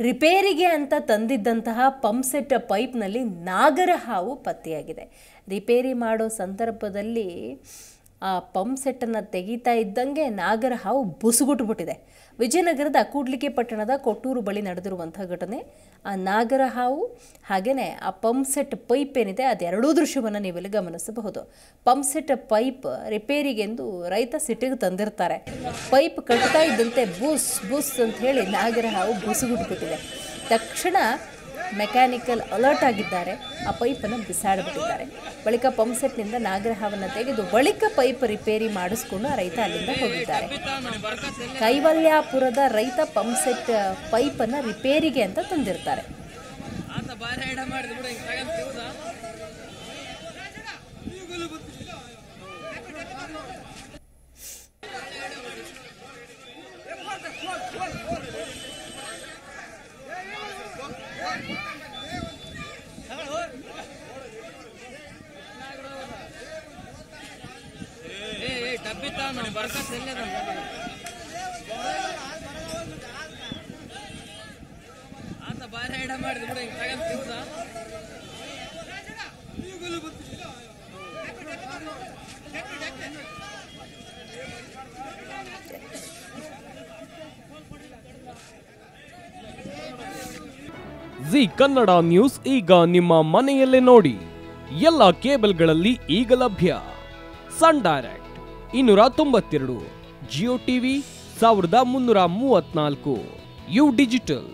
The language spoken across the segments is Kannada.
ರಿಪೇರಿಗೆ ಅಂತ ತಂದಿದ್ದಂತಹ ಪಂಪ್ಸೆಟ್ ಪೈಪ್ನಲ್ಲಿ ನಾಗರ ಹಾವು ಪತ್ತೆಯಾಗಿದೆ. ರಿಪೇರಿ ಮಾಡೋ ಸಂದರ್ಭದಲ್ಲಿ ಆ ಪಂಪ್ ಸೆಟ್ಟನ್ನು ತೆಗಿತಾ ಇದ್ದಂಗೆ ನಾಗರ ಹಾವು ಬುಸುಗುಟ್ಬಿಟ್ಟಿದೆ. ವಿಜಯನಗರದ ಕೂಡ್ಲಿಕೆ ಪಟ್ಟಣದ ಕೊಟ್ಟೂರು ಬಳಿ ನಡೆದಿರುವಂಥ ಘಟನೆ. ಆ ನಾಗರ ಹಾವು ಹಾಗೆಯೇ ಆ ಪಂಪ್ ಸೆಟ್ ಪೈಪ್ ಏನಿದೆ, ಅದೆರಡೂ ದೃಶ್ಯವನ್ನು ನೀವಿಲ್ಲಿ ಗಮನಿಸಬಹುದು. ಪಂಪ್ ಸೆಟ್ ಪೈಪ್ ರಿಪೇರಿಗೆಂದು ರೈತ ಸಿಟಿಗೆ ತಂದಿರ್ತಾರೆ. ಪೈಪ್ ಕಟ್ತಾ ಇದ್ದಂತೆ ಬುಸ್ ಬುಸ್ ಅಂತ ಹೇಳಿ ನಾಗರ ಹಾವು ಬುಸುಗುಟ್ಬಿಟ್ಟಿದೆ. ತಕ್ಷಣ ಮೆಕ್ಯಾನಿಕಲ್ ಅಲರ್ಟ್ ಆಗಿದ್ದಾರೆ. ಆ ಪೈಪನ್ನು ಬಿಸಾಡಿಬಿಟ್ಟಿದ್ದಾರೆ. ಬಳಿಕ ಪಂಪ್ ಸೆಟ್ನಿಂದ ನಾಗರಹಾವನ್ನು ತೆಗೆದು ಬಳಿಕ ಪೈಪ್ ರಿಪೇರಿ ಮಾಡಿಸ್ಕೊಂಡು ರೈತ ಅಲ್ಲಿಂದ ಹೋಗಿದ್ದಾರೆ. ಕೈವಲ್ಯಾಪುರದ ರೈತ ಪಂಪ್ ಸೆಟ್ ಪೈಪನ್ನು ರಿಪೇರಿಗೆ ಅಂತ ತಂದಿರ್ತಾರೆ ಆತ ಬಾರಿ ಐಡ ಮಾಡಿದ್ ಬಿಡು ಹಿಂಗ್ ತಗೊಂಡ್ ತಿವ್ದ. ಏ ಏ ಡಬ್ಬಿ ತಾನು ಬರ್ಕತ್ ಎಲ್ಲದ ಜಿ ಕನ್ನಡ ನ್ಯೂಸ್ ಈಗ ನಿಮ್ಮ ಮನೆಯಲ್ಲೇ ನೋಡಿ. ಎಲ್ಲ ಕೇಬಲ್ಗಳಲ್ಲಿ ಈಗ ಲಭ್ಯ. Sun Direct. ಇನ್ನೂರ ತೊಂಬತ್ತೆರಡು. ಜಿಯೋ ಟಿವಿ ಸಾವಿರದ ಮುನ್ನೂರ ಮೂವತ್ನಾಲ್ಕು. ಯು ಡಿಜಿಟಲ್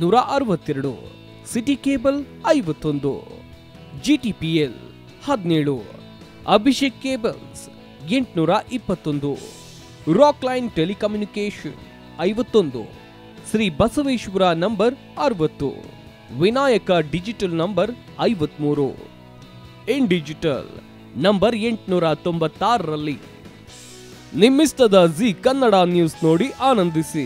ನೂರ ಅರವತ್ತೆರಡು. ಸಿಟಿ ಕೇಬಲ್ ಐವತ್ತೊಂದು. ಜಿ ಟಿ ಪಿ ಎಲ್ ಹದಿನೇಳು. ಅಭಿಷೇಕ್ ಕೇಬಲ್ಸ್ ಎಂಟುನೂರ ಇಪ್ಪತ್ತೊಂದು. ರಾಕ್ ಲೈನ್ ಟೆಲಿಕಮ್ಯುನಿಕೇಶನ್ ಐವತ್ತೊಂದು. ಶ್ರೀ ಬಸವೇಶ್ವರ ನಂಬರ್ ಅರವತ್ತು. ವಿನಾಯಕ ಡಿಜಿಟಲ್ ನಂಬರ್ ಐವತ್ಮೂರು. ಇನ್ ಡಿಜಿಟಲ್ ನಂಬರ್ ಎಂಟುನೂರ ತೊಂಬತ್ತಾರರಲ್ಲಿ. ನಿಮ್ಮಿಸ್ತದ ಜಿ ಕನ್ನಡ ನ್ಯೂಸ್ ನೋಡಿ ಆನಂದಿಸಿ.